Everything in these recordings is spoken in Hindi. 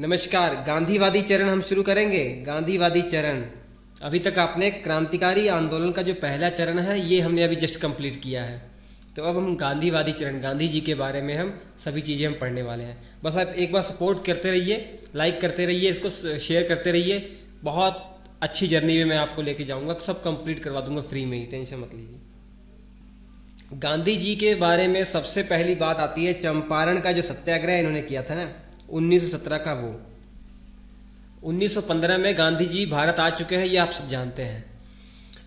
नमस्कार, गांधीवादी चरण हम शुरू करेंगे। गांधीवादी चरण। अभी तक आपने क्रांतिकारी आंदोलन का जो पहला चरण है, ये हमने अभी जस्ट कंप्लीट किया है। तो अब हम गांधीवादी चरण, गांधी जी के बारे में हम सभी चीज़ें हम पढ़ने वाले हैं। बस आप एक बार सपोर्ट करते रहिए लाइक करते रहिए, इसको शेयर करते रहिए। बहुत अच्छी जर्नी में मैं आपको लेके जाऊँगा। सब कंप्लीट करवा दूँगा फ्री में ही टेंशन मत लीजिए। गांधी जी के बारे में सबसे पहली बात आती है, चंपारण का जो सत्याग्रह इन्होंने किया था ना 1917 का वो। 1915 में गांधी जी भारत आ चुके हैं, ये आप सब जानते हैं।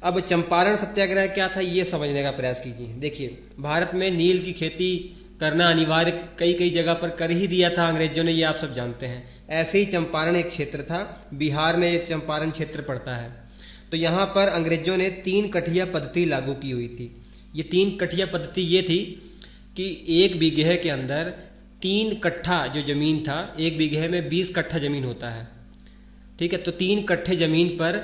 अब चंपारण सत्याग्रह क्या था, ये समझने का प्रयास कीजिए। देखिए, भारत में नील की खेती करना अनिवार्य कई कई जगह पर कर ही दिया था, अंग्रेज़ों ने, ये आप सब जानते हैं। ऐसे ही चंपारण एक क्षेत्र था, बिहार में ये चंपारण क्षेत्र पड़ता है। तो यहाँ पर अंग्रेज़ों ने तीन कठिया पद्धति लागू की हुई थी। ये तीन कठिया पद्धति ये थी कि एक बीघे के अंदर तीन कट्ठा जो ज़मीन था, एक बीघे में बीस कट्ठा ज़मीन होता है। ठीक है तो तीन कट्ठे ज़मीन पर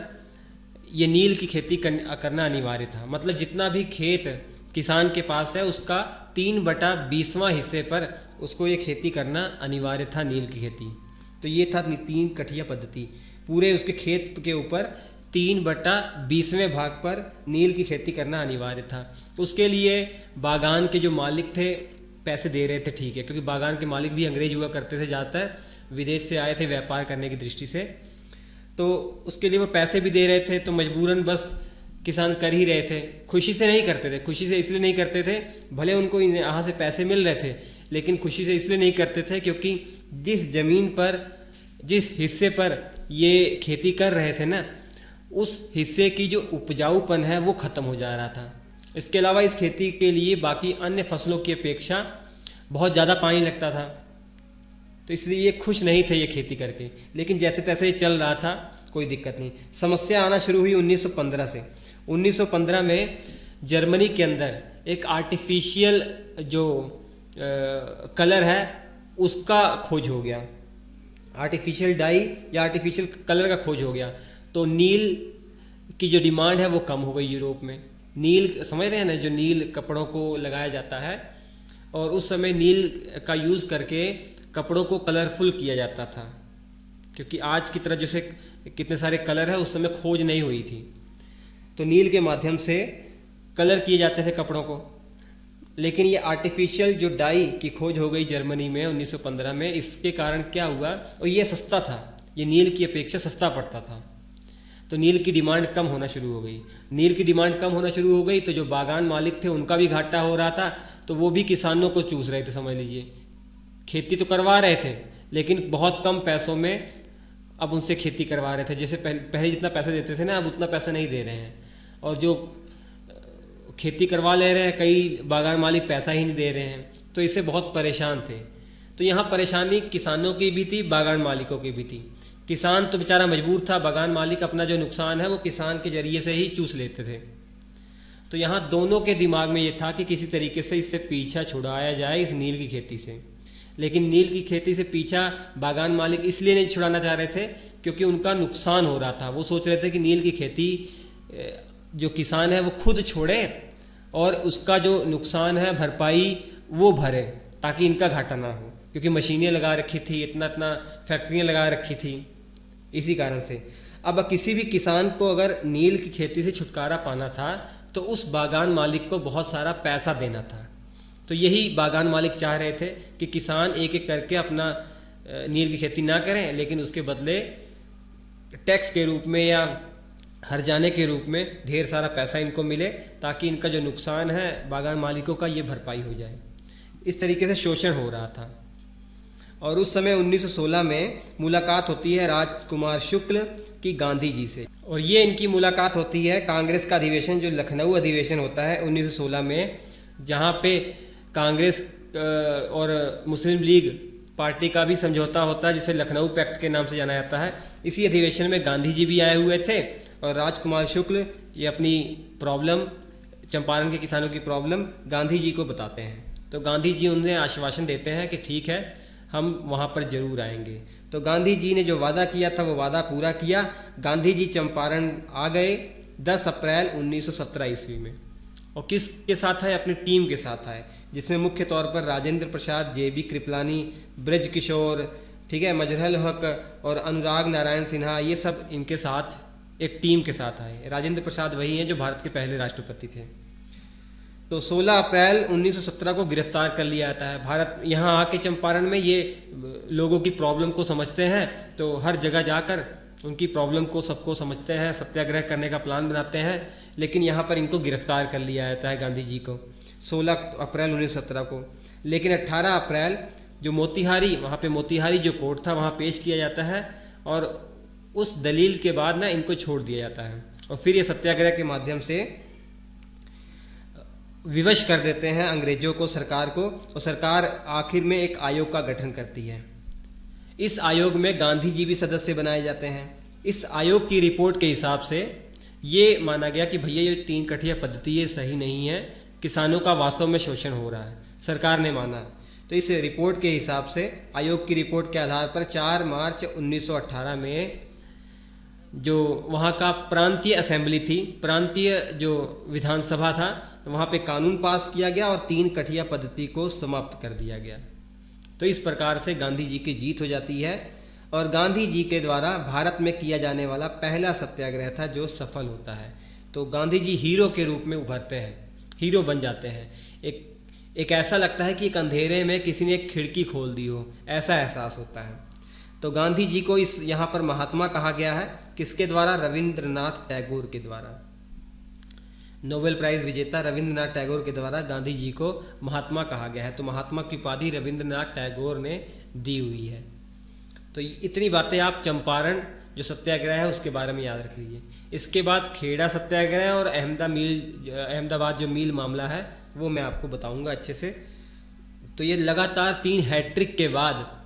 ये नील की खेती करना अनिवार्य था। मतलब जितना भी खेत किसान के पास है, उसका तीन बटा बीसवां हिस्से पर उसको ये खेती करना अनिवार्य था, नील की खेती। तो ये था तीन कठिया पद्धति। पूरे उसके खेत के ऊपर तीन बटा बीसवें भाग पर नील की खेती करना अनिवार्य था। उसके लिए बागान के जो मालिक थे पैसे दे रहे थे, ठीक है, क्योंकि बागान के मालिक भी अंग्रेज़ हुआ करते थे ज़्यादातर, विदेश से आए थे व्यापार करने की दृष्टि से। तो उसके लिए वो पैसे भी दे रहे थे तो मजबूरन बस किसान कर ही रहे थे। खुशी से नहीं करते थे, खुशी से इसलिए नहीं करते थे, भले उनको यहाँ से पैसे मिल रहे थे, लेकिन खुशी से इसलिए नहीं करते थे क्योंकि जिस ज़मीन पर, जिस हिस्से पर ये खेती कर रहे थे ना, उस हिस्से की जो उपजाऊपन है वो ख़त्म हो जा रहा था। इसके अलावा इस खेती के लिए बाकी अन्य फ़सलों की अपेक्षा बहुत ज़्यादा पानी लगता था। तो इसलिए ये खुश नहीं थे ये खेती करके। लेकिन जैसे तैसे ये चल रहा था कोई दिक्कत नहीं। समस्या आना शुरू हुई 1915 से 1915 में जर्मनी के अंदर एक आर्टिफिशियल जो आ, कलर है उसका खोज हो गया। आर्टिफिशियल डाई या आर्टिफिशियल कलर का खोज हो गया। तो नील की जो डिमांड है वो कम हो गई यूरोप में। नील, समझ रहे हैं ना, जो नील कपड़ों को लगाया जाता है, और उस समय नील का यूज़ करके कपड़ों को कलरफुल किया जाता था, क्योंकि आज की तरह जैसे कितने सारे कलर है, उस समय खोज नहीं हुई थी। तो नील के माध्यम से कलर किए जाते थे कपड़ों को, लेकिन ये आर्टिफिशियल जो डाई की खोज हो गई जर्मनी में 1915 में, इसके कारण क्या हुआ, और ये सस्ता था, ये नील की अपेक्षा सस्ता पड़ता था। तो नील की डिमांड कम होना शुरू हो गई। नील की डिमांड कम होना शुरू हो गई तो जो बागान मालिक थे, उनका भी घाटा हो रहा था तो वो भी किसानों को चूस रहे थे, समझ लीजिए। खेती तो करवा रहे थे, लेकिन बहुत कम पैसों में अब उनसे खेती करवा रहे थे। जैसे पहले पहले जितना पैसा देते थे ना, अब उतना पैसा नहीं दे रहे हैं। और जो खेती करवा ले रहे हैं, कई बागान मालिक पैसा ही नहीं दे रहे हैं तो इससे बहुत परेशान थे। तो यहाँ परेशानी किसानों की भी थी, बागान मालिकों की भी थी। किसान तो बेचारा मजबूर था, बागान मालिक अपना जो नुकसान है वो किसान के ज़रिए से ही चूस लेते थे। तो यहाँ दोनों के दिमाग में ये था कि किसी तरीके से इससे पीछा छुड़ाया जाए इस नील की खेती से। लेकिन नील की खेती से पीछा बागान मालिक इसलिए नहीं छुड़ाना चाह रहे थे क्योंकि उनका नुकसान हो रहा था। वो सोच रहे थे कि नील की खेती जो किसान है वो खुद छोड़े और उसका जो नुकसान है, भरपाई वो भरे ताकि इनका घाटा ना हो। क्योंकि मशीनें लगा रखी थी इतना इतना फैक्ट्रियाँ लगा रखी थी। इसी कारण से। अब किसी भी किसान को अगर नील की खेती से छुटकारा पाना था तो उस बागान मालिक को बहुत सारा पैसा देना था। तो यही बागान मालिक चाह रहे थे कि किसान एक एक करके अपना नील की खेती ना करें, लेकिन उसके बदले टैक्स के रूप में या हर जाने के रूप में ढेर सारा पैसा इनको मिले, ताकि इनका जो नुकसान है बागान मालिकों का, ये भरपाई हो जाए। इस तरीके से शोषण हो रहा था। और उस समय 1916 में मुलाकात होती है राजकुमार शुक्ल की गांधी जी से। और ये इनकी मुलाकात होती है कांग्रेस का अधिवेशन, जो लखनऊ अधिवेशन होता है 1916 में, जहाँ पे कांग्रेस और मुस्लिम लीग पार्टी का भी समझौता होता है, जिसे लखनऊ पैक्ट के नाम से जाना जाता है। इसी अधिवेशन में गांधी जी भी आए हुए थे और राजकुमार शुक्ल ये अपनी प्रॉब्लम, चंपारण के किसानों की प्रॉब्लम गांधी जी को बताते हैं। तो गांधी जी उन्हें आश्वासन देते हैं कि ठीक है हम वहाँ पर ज़रूर आएँगे। तो गांधी जी ने जो वादा किया था, वो वादा पूरा किया। गांधी जी चंपारण आ गए 10 अप्रैल 1917 ईस्वी में। और किस, के साथ आए? अपनी टीम के साथ आए, जिसमें मुख्य तौर पर राजेंद्र प्रसाद जे बी कृपलानी ब्रज किशोर ठीक है, मजरहल हक और अनुराग नारायण सिन्हा, ये सब इनके साथ, एक टीम के साथ आए। राजेंद्र प्रसाद वही हैं जो भारत के पहले राष्ट्रपति थे। तो 16 अप्रैल 1917 को गिरफ़्तार कर लिया जाता है। भारत यहाँ आके चंपारण में ये लोगों की प्रॉब्लम को समझते हैं तो हर जगह जाकर उनकी प्रॉब्लम को सबको समझते हैं, सत्याग्रह करने का प्लान बनाते हैं, लेकिन यहाँ पर इनको गिरफ़्तार कर लिया जाता है गांधी जी को 16 अप्रैल 1917 को। लेकिन 18 अप्रैल जो मोतिहारी, वहाँ पे मोतिहारी जो कोर्ट था, वहाँ पेश किया जाता है और उस दलील के बाद ना इनको छोड़ दिया जाता है। और फिर ये सत्याग्रह के माध्यम से विवश कर देते हैं अंग्रेज़ों को, सरकार को, और सरकार आखिर में एक आयोग का गठन करती है। इस आयोग में गांधी जी भी सदस्य बनाए जाते हैं। इस आयोग की रिपोर्ट के हिसाब से ये माना गया कि भैया, ये तीन कठिया पद्धति, ये सही नहीं है। किसानों का वास्तव में शोषण हो रहा है, सरकार ने माना। तो इस रिपोर्ट के हिसाब से आयोग की रिपोर्ट के आधार पर 4 मार्च 1918 में जो वहाँ का प्रांतीय असेंबली थी, प्रांतीय जो विधानसभा था तो वहाँ पे कानून पास किया गया और तीन कठिया पद्धति को समाप्त कर दिया गया। तो इस प्रकार से गांधी जी की जीत हो जाती है और गांधी जी के द्वारा भारत में किया जाने वाला पहला सत्याग्रह था जो सफल होता है। तो गांधी जी हीरो के रूप में उभरते हैं, हीरो बन जाते हैं। एक एक ऐसा लगता है कि एक अंधेरे में किसी ने एक खिड़की खोल दी हो, ऐसा एहसास होता है। तो गांधी जी को इस यहाँ पर महात्मा कहा गया है, किसके द्वारा? रविंद्रनाथ टैगोर के द्वारा। नोबेल प्राइज विजेता रविंद्रनाथ टैगोर के द्वारा गांधी जी को महात्मा कहा गया है। तो महात्मा की उपाधि रविंद्रनाथ टैगोर ने दी हुई है। तो इतनी बातें आप, चंपारण जो सत्याग्रह है, उसके बारे में याद रख लीजिए। इसके बाद खेड़ा सत्याग्रह और अहमदा मील, अहमदाबाद जो मील मामला है, वो मैं आपको बताऊँगा अच्छे से। तो ये लगातार तीन हैट्रिक के बाद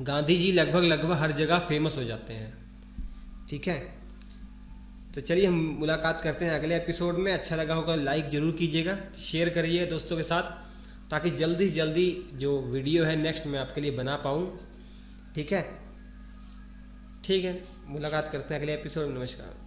गांधी जी लगभग लगभग हर जगह फ़ेमस हो जाते हैं। ठीक है? तो चलिए हम मुलाकात करते हैं अगले एपिसोड में। अच्छा लगा होगा लाइक ज़रूर कीजिएगा शेयर करिए दोस्तों के साथ, ताकि जल्दी जल्दी जो वीडियो है नेक्स्ट मैं आपके लिए बना पाऊँ। ठीक है? ठीक है, मुलाकात करते हैं अगले एपिसोड में। नमस्कार।